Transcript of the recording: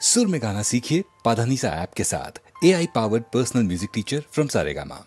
सुर में गाना सीखिए पाधानीसा ऐप के साथ A I powered personal music teacher from Saregama